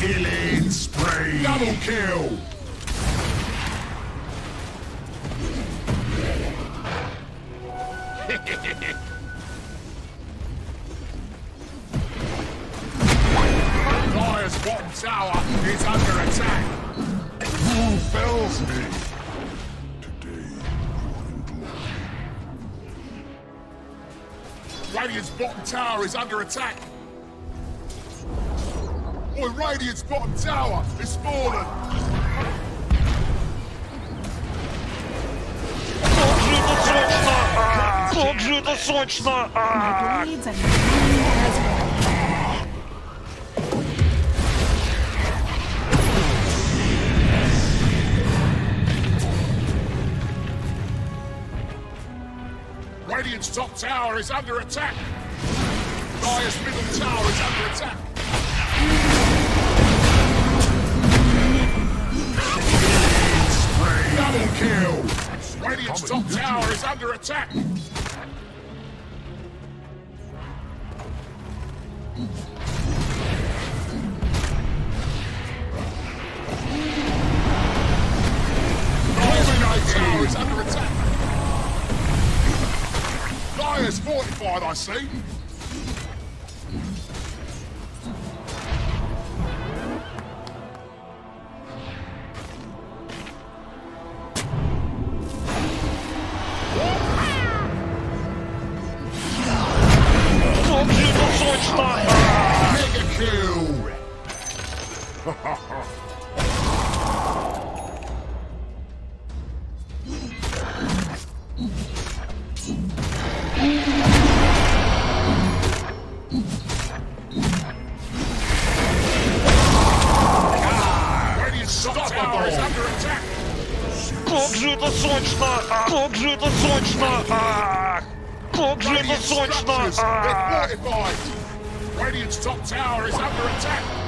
Killing spree. Double kill. Dire's bottom tower is under attack. Who fells me? Today. Radiant's bottom tower is under attack. Boy, Radiant's bottom tower is fallen! Как же это сочно! Radiant's top tower is under attack! Dire's middle tower is under attack! Under attack. Fortified, I see. Как же это сочно! А! Как же это сочно! А! Как же это Radiant сочно! structures, А! they're fortified. Radiant's top tower is under attack.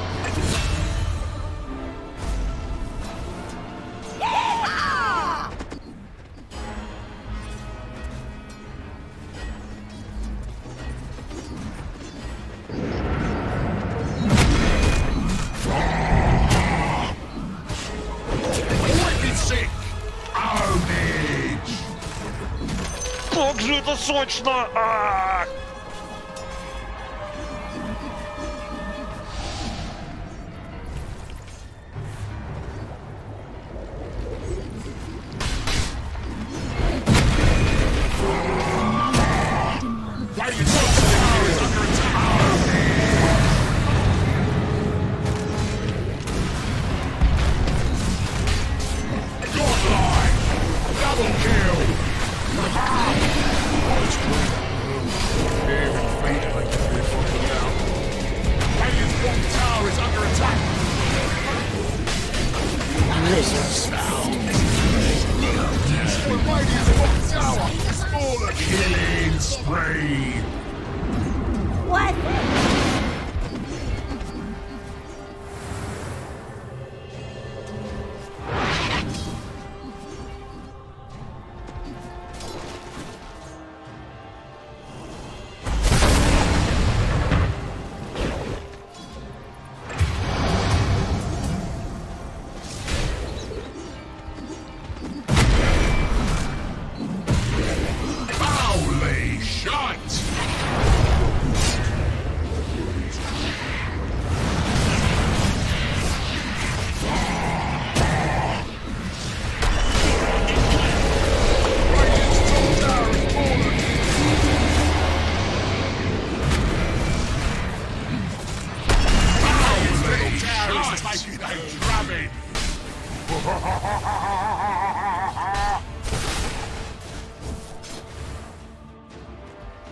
сочно! Ах!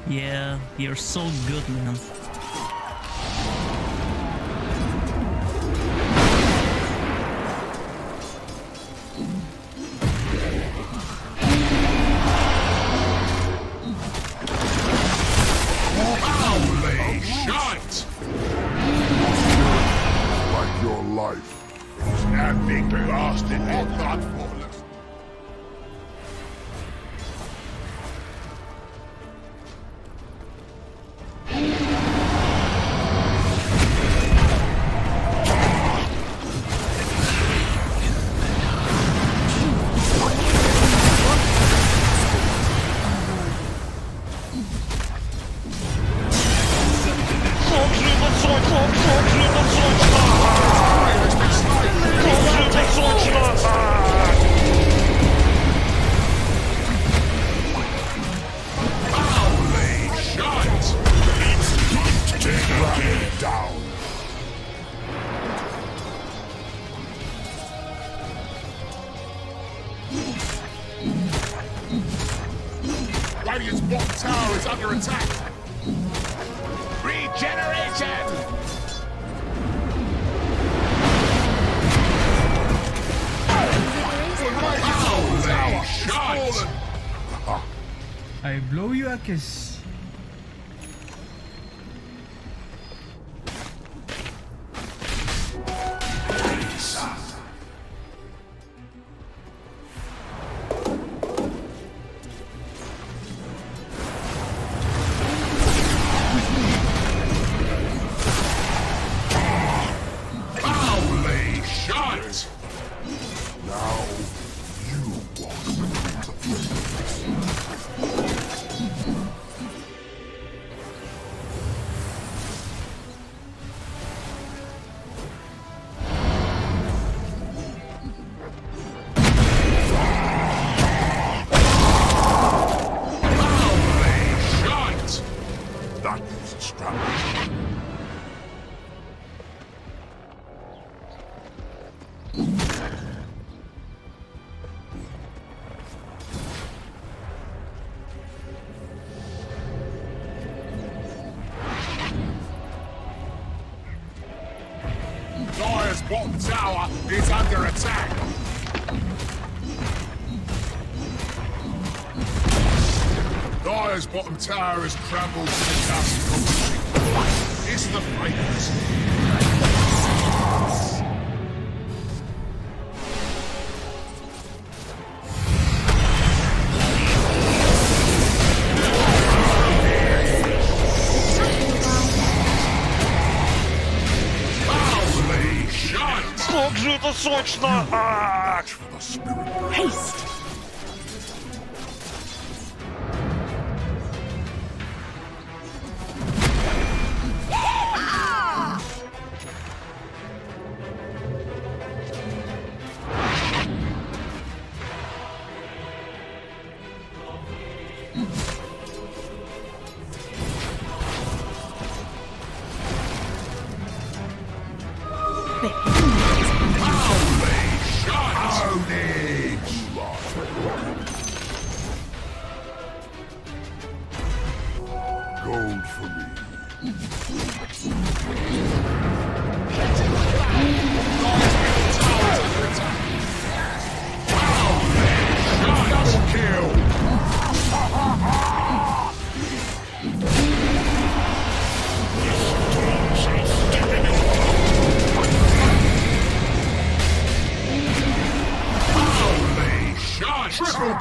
Yeah, you're so good, man. Regeneration! Holy shit! I blow you a kiss. Dire's bottom tower is under attack. Dire's bottom tower has crumbled to the dust. It's the fakers. Как же это сочно! А!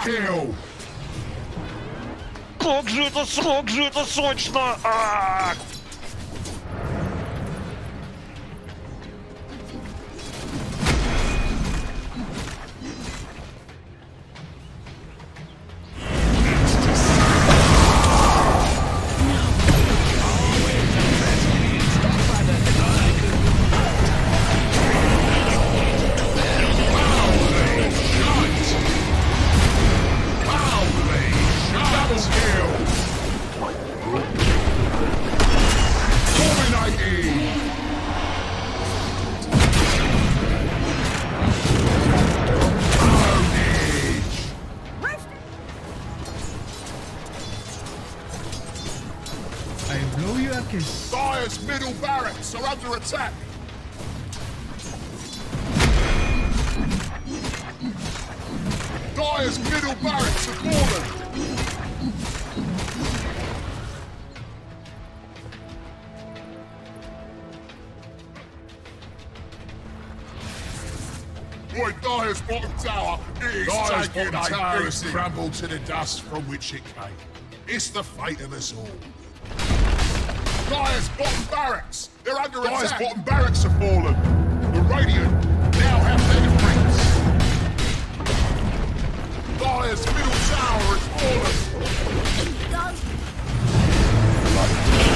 kill! Как же это, как же это сочно! А -а -а! Under attack! Dire's middle barracks have fallen! Boy, Dire's bottom tower is Dire's taking bottom tower is crumbled to the dust from which it came. It's the fate of us all. Dire's bottom barracks! They're under Dire's attack! bottom barracks have fallen. The Radiant now have their prince. Dyer's middle tower has fallen. Let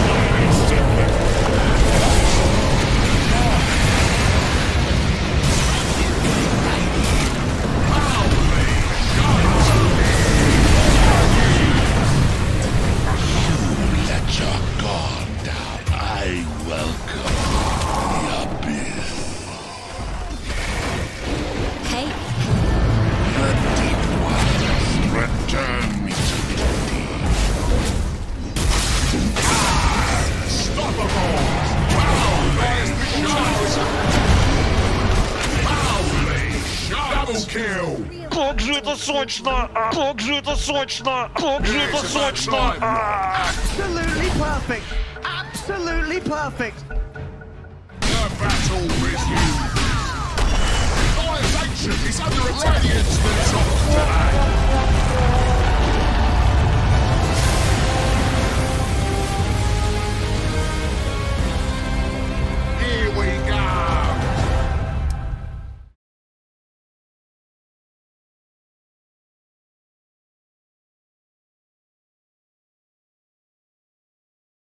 Как же это сочно! А, Как же это сочно! Как же это It's about сочно! time. А! Absolutely perfect. Absolutely perfect. The battle begins! Civilization is under attack!